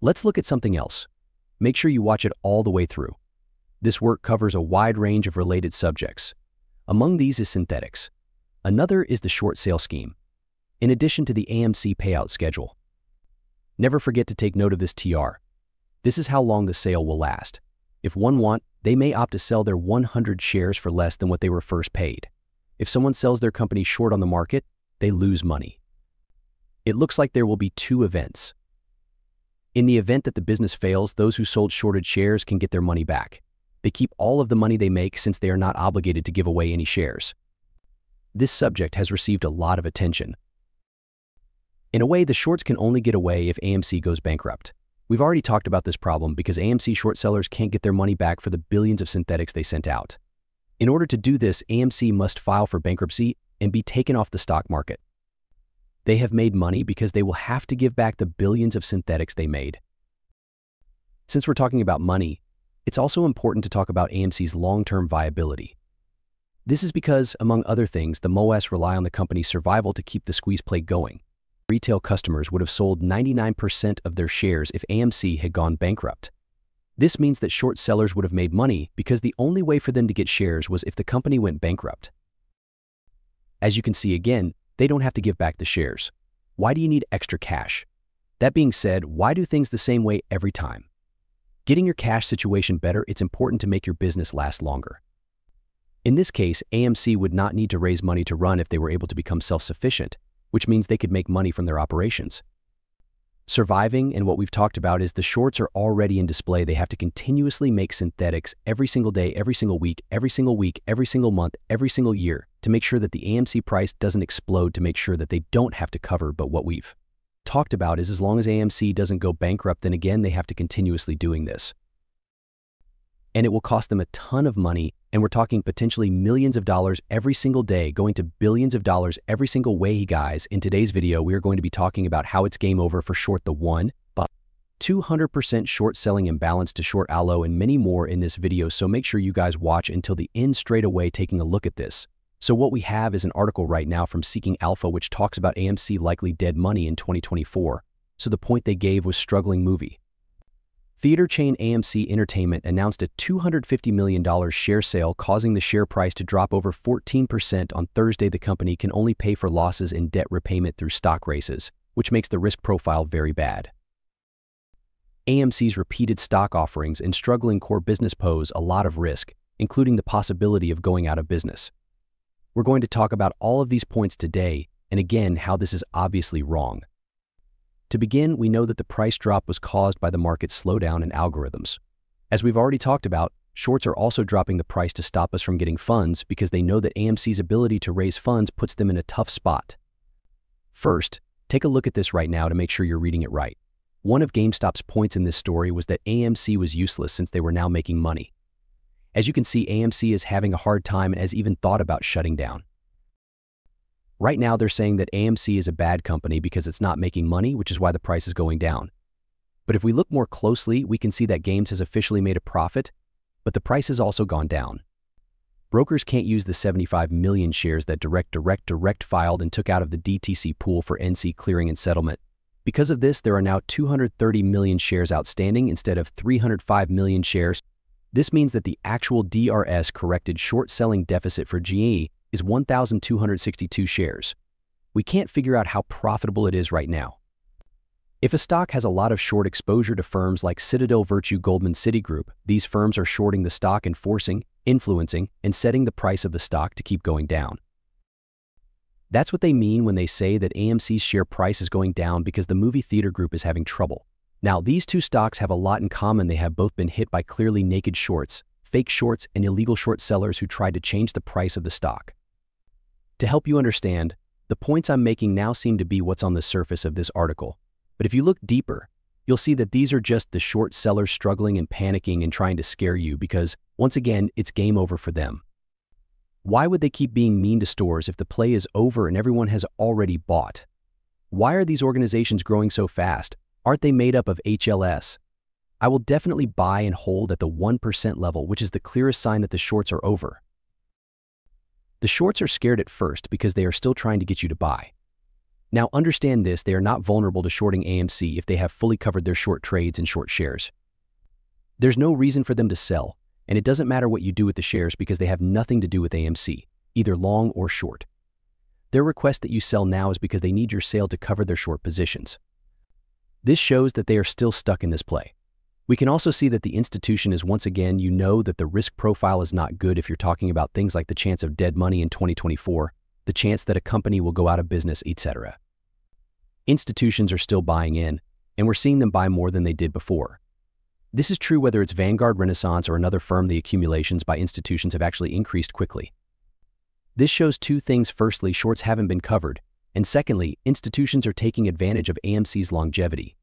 Let's look at something else. Make sure you watch it all the way through. This work covers a wide range of related subjects. Among these is synthetics. Another is the short sale scheme, in addition to the AMC payout schedule. Never forget to take note of this TR. This is how long the sale will last. If one want, they may opt to sell their 100 shares for less than what they were first paid. If someone sells their company short on the market, they lose money. It looks like there will be two events. In the event that the business fails, those who sold shorted shares can get their money back. They keep all of the money they make since they are not obligated to give away any shares. This subject has received a lot of attention. In a way, the shorts can only get away if AMC goes bankrupt. We've already talked about this problem because AMC short sellers can't get their money back for the billions of synthetics they sent out. In order to do this, AMC must file for bankruptcy and be taken off the stock market. They have made money because they will have to give back the billions of synthetics they made. Since we're talking about money, it's also important to talk about AMC's long-term viability. This is because, among other things, the MOASS rely on the company's survival to keep the squeeze play going. Retail customers would have sold 99% of their shares if AMC had gone bankrupt. This means that short sellers would have made money because the only way for them to get shares was if the company went bankrupt. As you can see again, they don't have to give back the shares. Why do you need extra cash? That being said, why do things the same way every time? Getting your cash situation better, it's important to make your business last longer. In this case, AMC would not need to raise money to run if they were able to become self-sufficient, which means they could make money from their operations. Surviving and what we've talked about is the shorts are already in display. They have to continuously make synthetics every single day, every single week, every single week, every single month, every single year to make sure that the AMC price doesn't explode to make sure that they don't have to cover. But what we've talked about is as long as AMC doesn't go bankrupt, then again, they have to continuously doing this and it will cost them a ton of money, and we're talking potentially millions of dollars every single day, going to billions of dollars every single way, guys. In today's video, we are going to be talking about how it's game over for short the one, but 200% short selling imbalance to short allo and many more in this video, so make sure you guys watch until the end straight away taking a look at this. So what we have is an article right now from Seeking Alpha which talks about AMC likely dead money in 2024. So the point they gave was struggling movie. Theater chain AMC Entertainment announced a $250 million share sale, causing the share price to drop over 14% on Thursday. The company can only pay for losses in debt repayment through stock races, which makes the risk profile very bad. AMC's repeated stock offerings and struggling core business pose a lot of risk, including the possibility of going out of business. We're going to talk about all of these points today, and again, how this is obviously wrong. To begin, we know that the price drop was caused by the market slowdown in algorithms. As we've already talked about, shorts are also dropping the price to stop us from getting funds because they know that AMC's ability to raise funds puts them in a tough spot. First, take a look at this right now to make sure you're reading it right. One of GameStop's points in this story was that AMC was useless since they were now making money. As you can see, AMC is having a hard time and has even thought about shutting down. Right now, they're saying that AMC is a bad company because it's not making money, which is why the price is going down. But if we look more closely, we can see that Games has officially made a profit, but the price has also gone down. Brokers can't use the 75 million shares that Direct Direct Direct filed and took out of the DTC pool for NC clearing and settlement. Because of this, there are now 230 million shares outstanding instead of 305 million shares. This means that the actual DRS corrected short selling deficit for GE is 1,262 shares. We can't figure out how profitable it is right now. If a stock has a lot of short exposure to firms like Citadel Virtu Goldman Citigroup, these firms are shorting the stock and forcing, influencing, and setting the price of the stock to keep going down. That's what they mean when they say that AMC's share price is going down because the movie theater group is having trouble. Now, these two stocks have a lot in common. They have both been hit by clearly naked shorts, fake shorts, and illegal short sellers who tried to change the price of the stock. To help you understand, the points I'm making now seem to be what's on the surface of this article. But if you look deeper, you'll see that these are just the short sellers struggling and panicking and trying to scare you because, once again, it's game over for them. Why would they keep being mean to stores if the play is over and everyone has already bought? Why are these organizations growing so fast? Aren't they made up of HLS? I will definitely buy and hold at the 1% level, which is the clearest sign that the shorts are over. The shorts are scared at first because they are still trying to get you to buy. Now understand this, they are not vulnerable to shorting AMC if they have fully covered their short trades and short shares. There's no reason for them to sell, and it doesn't matter what you do with the shares because they have nothing to do with AMC, either long or short. Their request that you sell now is because they need your sale to cover their short positions. This shows that they are still stuck in this play. We can also see that the institution is once again, you know that the risk profile is not good if you're talking about things like the chance of dead money in 2024, the chance that a company will go out of business, etc. Institutions are still buying in, and we're seeing them buy more than they did before. This is true whether it's Vanguard Renaissance or another firm, the accumulations by institutions have actually increased quickly. This shows two things. Firstly, shorts haven't been covered, and secondly, institutions are taking advantage of AMC's longevity.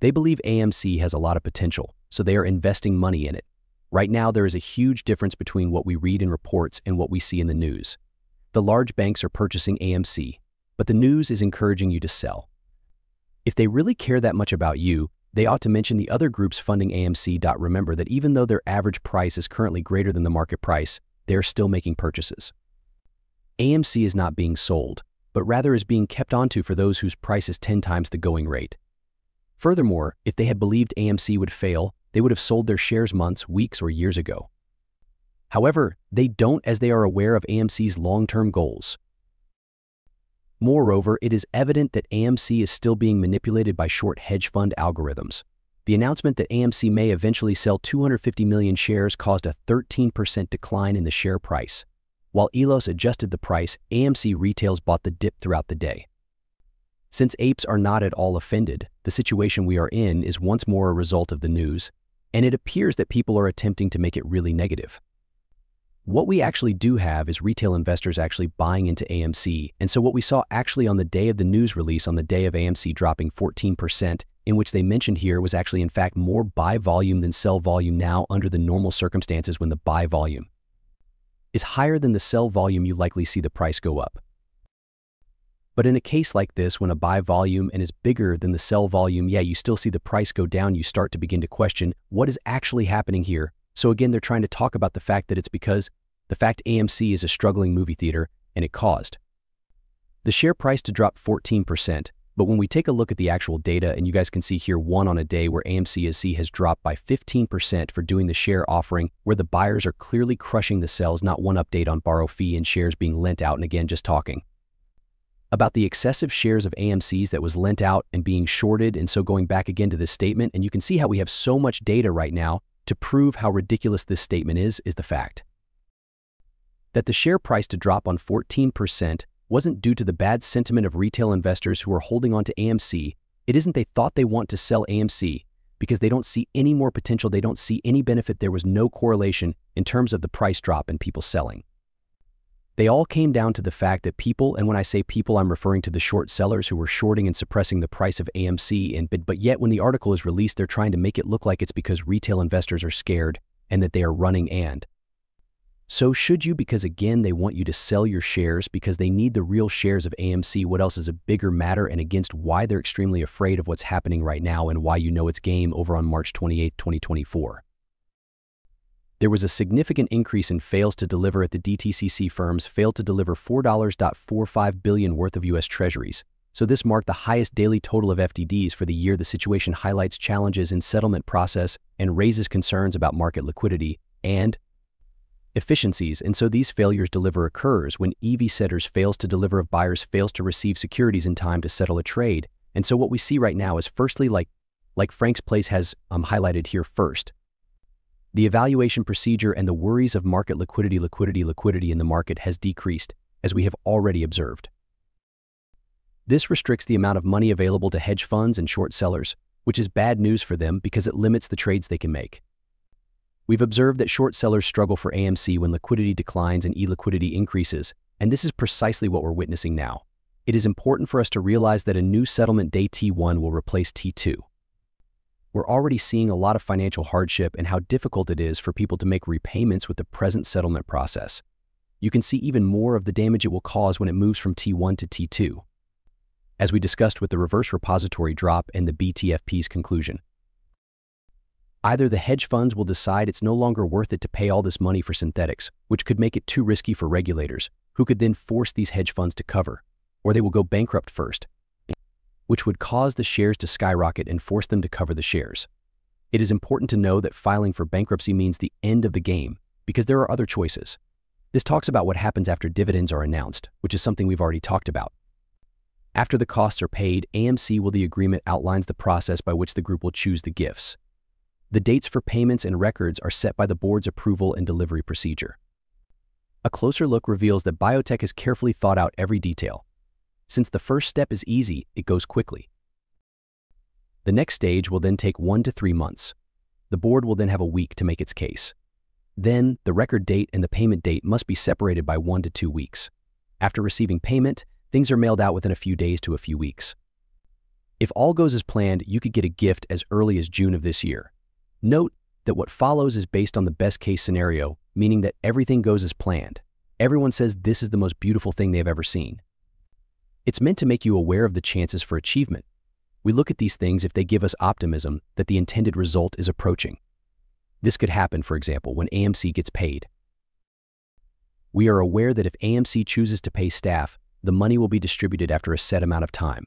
They believe AMC has a lot of potential, so they are investing money in it. Right now, there is a huge difference between what we read in reports and what we see in the news. The large banks are purchasing AMC, but the news is encouraging you to sell. If they really care that much about you, they ought to mention the other groups funding AMC. Remember that even though their average price is currently greater than the market price, they are still making purchases. AMC is not being sold, but rather is being kept onto for those whose price is 10 times the going rate. Furthermore, if they had believed AMC would fail, they would have sold their shares months, weeks, or years ago. However, they don't as they are aware of AMC's long-term goals. Moreover, it is evident that AMC is still being manipulated by short hedge fund algorithms. The announcement that AMC may eventually sell 250 million shares caused a 13% decline in the share price. While ELOS adjusted the price, AMC retails bought the dip throughout the day. Since apes are not at all offended, the situation we are in is once more a result of the news, and it appears that people are attempting to make it really negative. What we actually do have is retail investors actually buying into AMC, and so what we saw actually on the day of the news release on the day of AMC dropping 14%, in which they mentioned here was actually in fact more buy volume than sell volume now under the normal circumstances when the buy volume is higher than the sell volume you likely see the price go up. But in a case like this, when a buy volume and is bigger than the sell volume, yeah, you still see the price go down, you start to begin to question what is actually happening here. So again, they're trying to talk about the fact that it's because the fact AMC is a struggling movie theater and it caused the share price to drop 14%. But when we take a look at the actual data, and you guys can see here one on a day where AMC has dropped by 15% for doing the share offering, where the buyers are clearly crushing the sells, not one update on borrow fee and shares being lent out, and again, just talking about the excessive shares of AMCs that was lent out and being shorted. And so going back again to this statement, and you can see how we have so much data right now to prove how ridiculous this statement is, is the fact that the share price to drop on 14% wasn't due to the bad sentiment of retail investors who are holding on to AMC. It isn't they thought they want to sell AMC because they don't see any more potential, they don't see any benefit. There was no correlation in terms of the price drop and people selling. They all came down to the fact that people, and when I say people, I'm referring to the short sellers who were shorting and suppressing the price of AMC, and, but, but yet when the article is released, they're trying to make it look like it's because retail investors are scared and that they are running and. So should you because again, they want you to sell your shares because they need the real shares of AMC. What else is a bigger matter and against why they're extremely afraid of what's happening right now and why you know it's game over on March 28, 2024 there was a significant increase in fails to deliver at the DTCC firms failed to deliver 4.45 billion worth of U.S. Treasuries. So this marked the highest daily total of FTDs for the year. The situation highlights challenges in settlement process and raises concerns about market liquidity and efficiencies. And so these failures deliver occurs when EV setters fails to deliver if buyers fails to receive securities in time to settle a trade. And so what we see right now is firstly, like, like Frank's Place has um, highlighted here first, the evaluation procedure and the worries of market liquidity, liquidity, liquidity in the market has decreased, as we have already observed. This restricts the amount of money available to hedge funds and short sellers, which is bad news for them because it limits the trades they can make. We've observed that short sellers struggle for AMC when liquidity declines and e-liquidity increases, and this is precisely what we're witnessing now. It is important for us to realize that a new settlement day T1 will replace T2 we're already seeing a lot of financial hardship and how difficult it is for people to make repayments with the present settlement process. You can see even more of the damage it will cause when it moves from T1 to T2, as we discussed with the reverse repository drop and the BTFP's conclusion. Either the hedge funds will decide it's no longer worth it to pay all this money for synthetics, which could make it too risky for regulators, who could then force these hedge funds to cover, or they will go bankrupt first, which would cause the shares to skyrocket and force them to cover the shares. It is important to know that filing for bankruptcy means the end of the game because there are other choices. This talks about what happens after dividends are announced, which is something we've already talked about. After the costs are paid, AMC will the agreement outlines the process by which the group will choose the gifts. The dates for payments and records are set by the board's approval and delivery procedure. A closer look reveals that biotech has carefully thought out every detail. Since the first step is easy, it goes quickly. The next stage will then take one to three months. The board will then have a week to make its case. Then, the record date and the payment date must be separated by one to two weeks. After receiving payment, things are mailed out within a few days to a few weeks. If all goes as planned, you could get a gift as early as June of this year. Note that what follows is based on the best case scenario, meaning that everything goes as planned. Everyone says this is the most beautiful thing they have ever seen. It's meant to make you aware of the chances for achievement. We look at these things if they give us optimism that the intended result is approaching. This could happen, for example, when AMC gets paid. We are aware that if AMC chooses to pay staff, the money will be distributed after a set amount of time.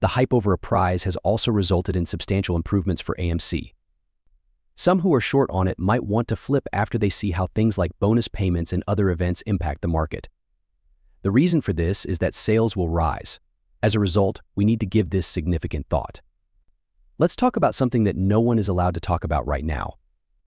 The hype over a prize has also resulted in substantial improvements for AMC. Some who are short on it might want to flip after they see how things like bonus payments and other events impact the market. The reason for this is that sales will rise. As a result, we need to give this significant thought. Let's talk about something that no one is allowed to talk about right now